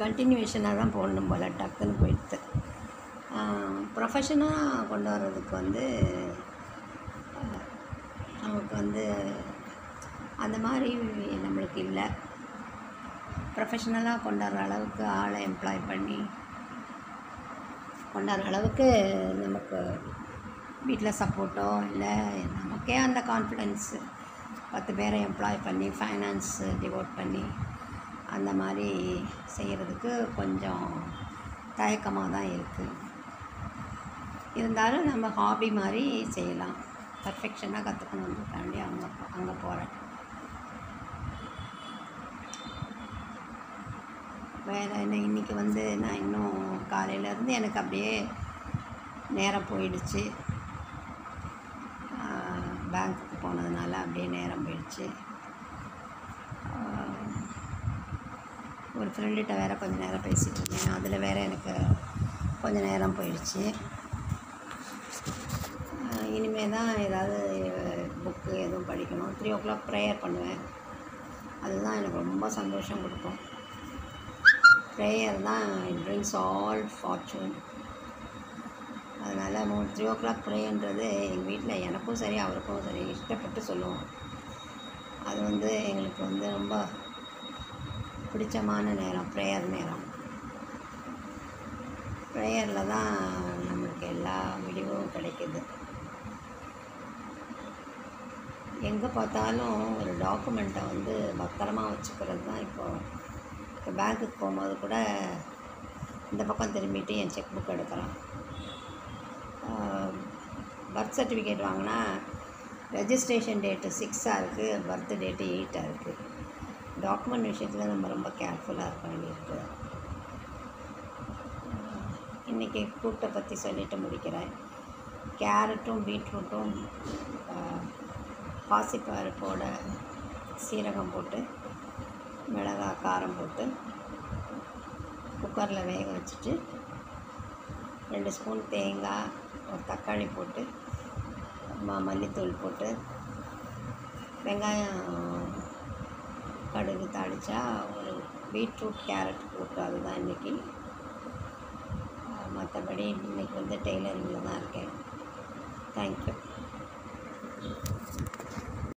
கண்டினியூவேஷனாக தான் போடணும் போல் டக்குன்னு போயிடுது. ப்ரொஃபஷனாக கொண்டு வர்றதுக்கு வந்து நமக்கு வந்து அந்த மாதிரி நம்மளுக்கு இல்லை. ப்ரொஃபஷ்னலாக கொண்டாடுற அளவுக்கு ஆளை எம்ப்ளாய் பண்ணி கொண்டாடுற அளவுக்கு நமக்கு வீட்டில் சப்போர்ட்டோ இல்லை நமக்கே அந்த கான்ஃபிடென்ஸு பத்து பேரை எம்ப்ளாய் பண்ணி ஃபைனான்ஸு டிவோட் பண்ணி அந்த மாதிரி செய்கிறதுக்கு கொஞ்சம் தயக்கமாக தான் இருக்குது இருந்தாலும் நம்ம ஹாபி மாதிரி செய்யலாம். பர்ஃபெக்ஷனாக கற்றுக்கணுன்றதுக்காண்டி அங்கே அங்கே போகிறேன் வேறு என்ன? இன்றைக்கி வந்து நான் இன்னும் காலையிலேருந்து எனக்கு அப்படியே நேரம் போயிடுச்சு. பேங்க்குக்கு போனதுனால அப்படியே நேரம் போயிடுச்சு. ஒரு ஃப்ரெண்டுகிட்ட வேறு கொஞ்சம் நேரம் பேசிகிட்டு இருந்தேன். அதில் வேறு எனக்கு கொஞ்சம் நேரம் போயிடுச்சு. இனிமேல் தான் ஏதாவது புக்கு எதுவும் படிக்கணும். த்ரீ ஓ கிளாக் ப்ரேயர் பண்ணுவேன். அதுதான் எனக்கு ரொம்ப சந்தோஷம் கொடுக்கும். ப்ரேயர் தான் இட் பிரிங்ஸ் ஆல் ஃபார்ச்சூன் அதனால் த்ரீ ஓ கிளாக் ப்ரேயர்ன்றது எங்கள் வீட்டில் எனக்கும் சரி அவருக்கும் சரி இஷ்டப்பட்டு சொல்லுவோம். அது வந்து எங்களுக்கு வந்து ரொம்ப பிடிச்சமான நேரம் ப்ரேயர் நேரம். ப்ரேயரில் தான் நம்மளுக்கு எல்லா முடிவும் கிடைக்குது. எங்கே பார்த்தாலும் ஒரு டாக்குமெண்ட்டை வந்து பத்திரமாக வச்சுக்கிறது தான் இப்போது இப்போ பேங்க்குக்கு போகும்போது கூட இந்த பக்கம் திரும்பிட்டு என் செக் புக் எடுக்கிறேன். பர்த் சர்டிஃபிகேட் வாங்கினா ரெஜிஸ்ட்ரேஷன் டேட்டு சிக்ஸாக இருக்குது பர்த் டேட்டு எயிட்டாக இருக்குது டாக்குமெண்ட் விஷயத்தில் நம்ம ரொம்ப கேர்ஃபுல்லாக இருக்க வேண்டியிருக்கு. இன்றைக்கி கூட்டை பற்றி சொல்லிட்டு முடிக்கிறேன். கேரட்டும் பீட்ரூட்டும் பாசிப்பருப்போட சீரகம் போட்டு மிளகாய் காரம் போட்டு குக்கரில் வேக வச்சுட்டு ரெண்டு ஸ்பூன் தேங்காய் ஒரு தக்காளி போட்டு ம மல்லித்தூள் போட்டு வெங்காயம் கடுகு தாளித்தா ஒரு பீட்ரூட் கேரட் போட்டு அதுதான் இன்றைக்கி மற்றபடி இன்றைக்கி வந்து டெய்லரிங்கில் தான் இருக்கேன். தேங்க்யூ